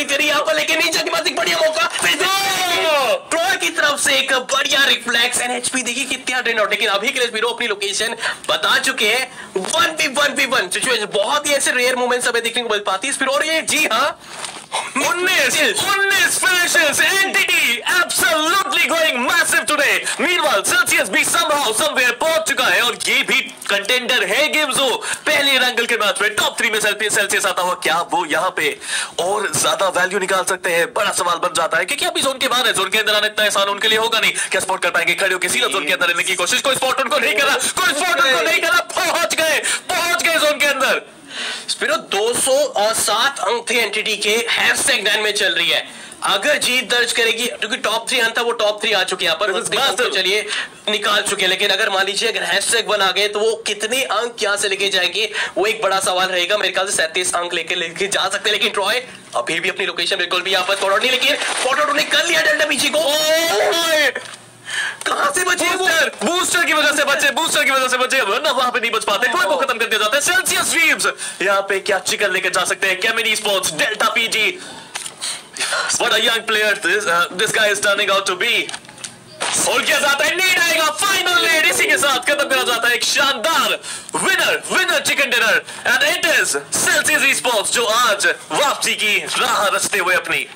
पारी करी यहाँ पर लेकिन नीचे के पास एक बढ़िया मौका। ट्रॉय की तरफ़ से एक बढ़िया रिफ्लेक्स एंड एचपी देखिए कितने रन आउट लेकिन अभी के लिए अपनी लोकेशन बता चुके हैं। One P one P one situation बहुत ही ऐसे रेयर मोमेंट्स हमें देखने को मिल पाती है और ये जी हाँ उन्नीस उन्नीस finishes entity absolutely going massive today meanwhile Celsius भी somehow, somewhere पहुँच चुका है, और ये भी कंटेंडर है गेम जो पहले रैंगल के मैच में टॉप थ्री में सेल्सियस आता हुआ, क्या वो यहाँ पे और ज़्यादा वैल्यू निकाल सकते हैं? बड़ा सवाल बन जाता है क्योंकि अभी जोन के बाहर है? जोन के अंदर आने इतना आसान उनके लिए होगा नहीं। क्या स्पॉट कर पाएँगे? खड़े होकर सीधा जोन के अंदर आने की कोशिश। कोई स्पॉट उनको नहीं करा। कोई स्पॉट उनको नहीं करा। पहुँच गए। पहुँच गए जोन के अंदर। स्पिरो 207 अंक थे एंटिटी के नाइन में चल रही है। अगर जीत दर्ज करेगी क्योंकि टॉप थ्री अंत था वो टॉप थ्री आ चुके हैं यहाँ पर तो चलिए निकाल चुके हैं। लेकिन अगर मान लीजिए अगर हैशटैग वन आ गए तो वो कितने अंक यहाँ से लेके जाएँगे वो एक बड़ा सवाल रहेगा। मेरे ख्याल से सैंतीस अंक लेके लेके जा सकते हैं लेकिन ट्रॉय अभी भी अपनी लोकेशन बिल्कुल भी यहाँ पर फॉरवर्ड नहीं लेकिन फ़ोटो ने कर लिया डेल्टा पीछे को। कहाँ से बचे बूस्टर बूस्टर की वजह से बचे बूस्टर की वजह से बचे। वरना वहाँ पे नहीं बच पाते ट्रॉय को खत्म कर दिया जाता है। सेल्सियस ड्रीम्स यहाँ पे क्या चिकन लेके जा सकते हैं केमिनी sports delta PG What a young player this uh, this guy is turning out to be. और क्या जाता है लीड आएगा फाइनल लीड इसी के साथ खत्म करा जाता है एक शानदार winner winner chicken dinner and it is Celsius sports जो आज वापसी की राह रचते हुए अपनी